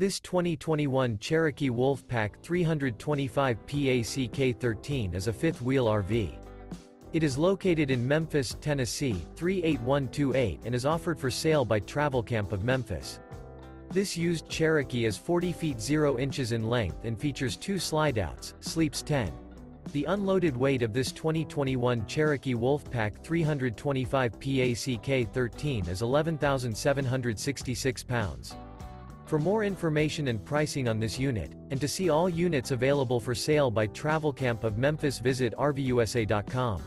This 2021 Cherokee Wolfpack 325 PACK-13 is a fifth-wheel RV. It is located in Memphis, Tennessee, 38128 and is offered for sale by Travel Camp of Memphis. This used Cherokee is 40 feet 0 inches in length and features two slide-outs, sleeps 10. The unloaded weight of this 2021 Cherokee Wolfpack 325 PACK-13 is 11,766 pounds. For more information and pricing on this unit, and to see all units available for sale by Travel Camp of Memphis visit RVUSA.com.